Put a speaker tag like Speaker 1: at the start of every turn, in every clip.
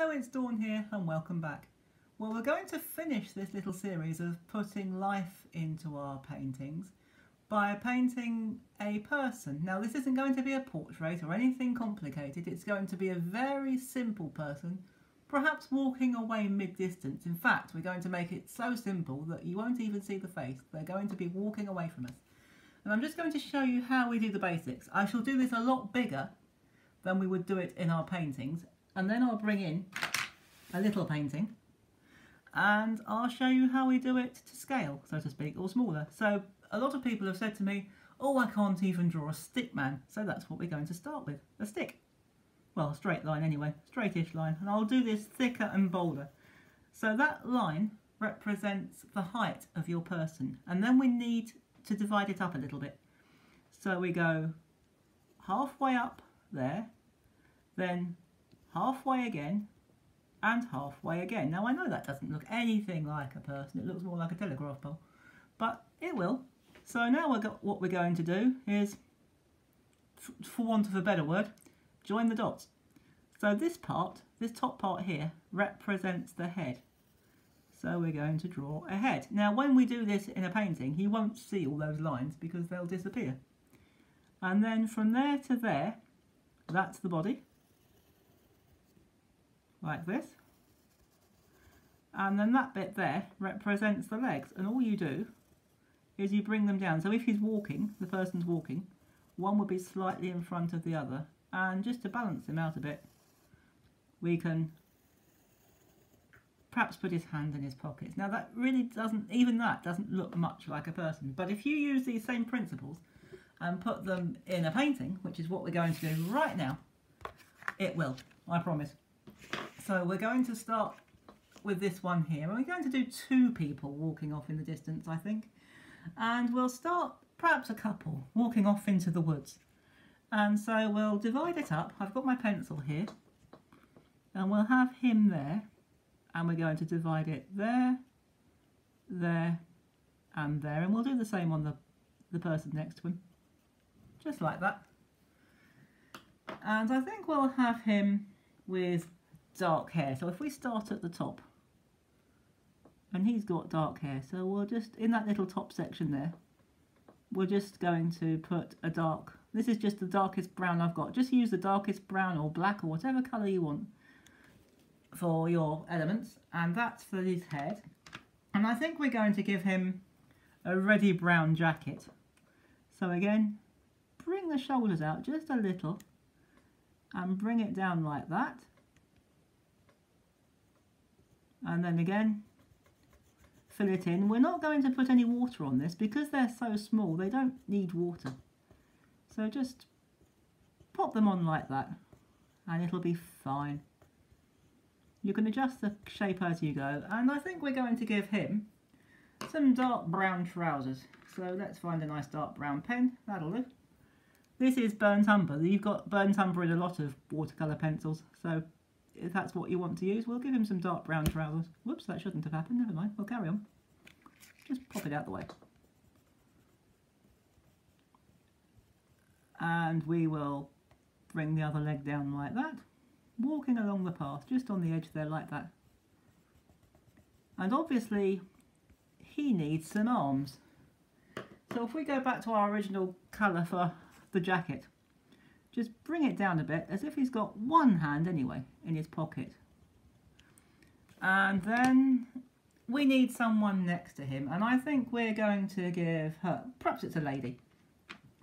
Speaker 1: Hello, it's Dawn here and welcome back. Well, we're going to finish this little series of putting life into our paintings by painting a person. Now, this isn't going to be a portrait or anything complicated. It's going to be a very simple person, perhaps walking away mid-distance. In fact, we're going to make it so simple that you won't even see the face. They're going to be walking away from us. And I'm just going to show you how we do the basics. I shall do this a lot bigger than we would do it in our paintings and then I'll bring in a little painting and I'll show you how we do it to scale, so to speak, or smaller. So a lot of people have said to me, oh, I can't even draw a stick man. So that's what we're going to start with, a stick. Well, a straight line anyway, straightish line. And I'll do this thicker and bolder. So that line represents the height of your person. And then we need to divide it up a little bit. So we go halfway up there, then halfway again and halfway again. Now I know that doesn't look anything like a person, it looks more like a telegraph pole, but it will. So now we've got, what we're going to do is, for want of a better word, join the dots. So this part, this top part here, represents the head. So we're going to draw a head. Now when we do this in a painting, you won't see all those lines because they'll disappear. And then from there to there, that's the body like this. And then that bit there represents the legs. And all you do is you bring them down. So if he's walking, the person's walking, one would be slightly in front of the other. And just to balance him out a bit, we can perhaps put his hand in his pockets. Now that really doesn't, even that doesn't look much like a person. But if you use these same principles and put them in a painting, which is what we're going to do right now, it will, I promise. So we're going to start with this one here. And We're going to do two people walking off in the distance, I think. And we'll start, perhaps a couple, walking off into the woods. And so we'll divide it up. I've got my pencil here. And we'll have him there. And we're going to divide it there, there, and there. And we'll do the same on the, the person next to him. Just like that. And I think we'll have him with dark hair. So if we start at the top, and he's got dark hair, so we'll just, in that little top section there, we're just going to put a dark, this is just the darkest brown I've got. Just use the darkest brown or black or whatever colour you want for your elements. And that's for his head. And I think we're going to give him a reddy brown jacket. So again, bring the shoulders out just a little and bring it down like that and then again fill it in. We're not going to put any water on this because they're so small they don't need water. So just pop them on like that and it'll be fine. You can adjust the shape as you go and I think we're going to give him some dark brown trousers. So let's find a nice dark brown pen, that'll do. This is burnt umber. You've got burnt umber in a lot of watercolour pencils, so if that's what you want to use, we'll give him some dark brown trousers. Whoops, that shouldn't have happened. Never mind. We'll carry on. Just pop it out the way. And we will bring the other leg down like that. Walking along the path, just on the edge there like that. And obviously, he needs some arms. So if we go back to our original colour for the jacket, just bring it down a bit as if he's got one hand anyway in his pocket. And then we need someone next to him and I think we're going to give her, perhaps it's a lady,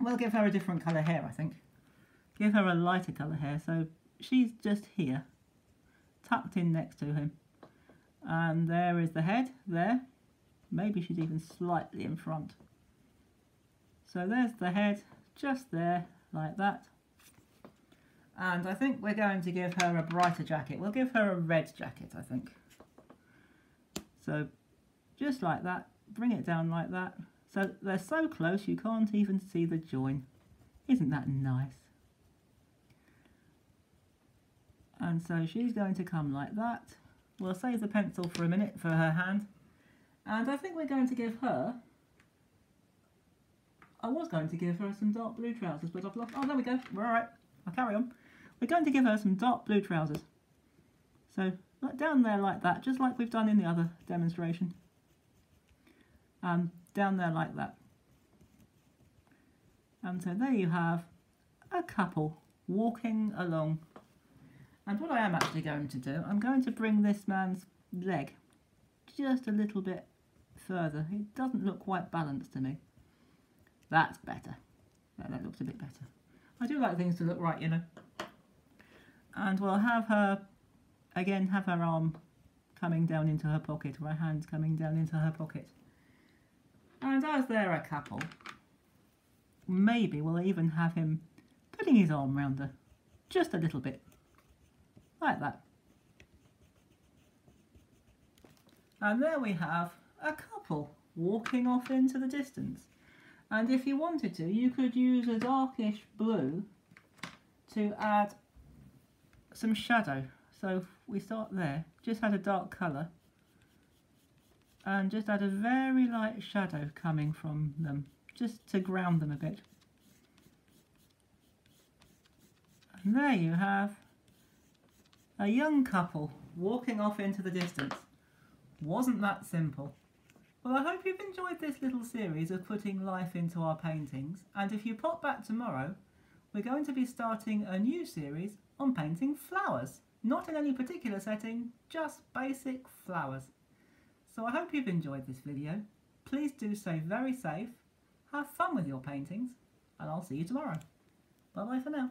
Speaker 1: we'll give her a different colour hair I think. Give her a lighter colour hair so she's just here, tucked in next to him. And there is the head, there. Maybe she's even slightly in front. So there's the head, just there, like that. And I think we're going to give her a brighter jacket. We'll give her a red jacket, I think. So just like that, bring it down like that. So they're so close you can't even see the join. Isn't that nice? And so she's going to come like that. We'll save the pencil for a minute for her hand. And I think we're going to give her... I was going to give her some dark blue trousers, but I've lost... Oh, there we go. We're all right. I'll carry on. We're going to give her some dark blue trousers. So down there like that, just like we've done in the other demonstration. And down there like that. And so there you have a couple walking along. And what I am actually going to do, I'm going to bring this man's leg just a little bit further. It doesn't look quite balanced to me. That's better. That, that looks a bit better. I do like things to look right, you know. And we'll have her, again, have her arm coming down into her pocket, or her hand coming down into her pocket. And as they're a couple, maybe we'll even have him putting his arm round her, just a little bit, like that. And there we have a couple walking off into the distance. And if you wanted to, you could use a darkish blue to add some shadow. So we start there, just add a dark colour and just add a very light shadow coming from them, just to ground them a bit. And there you have a young couple walking off into the distance. Wasn't that simple? Well, I hope you've enjoyed this little series of putting life into our paintings, and if you pop back tomorrow, we're going to be starting a new series on painting flowers. Not in any particular setting, just basic flowers. So I hope you've enjoyed this video. Please do stay very safe, have fun with your paintings, and I'll see you tomorrow. Bye bye for now.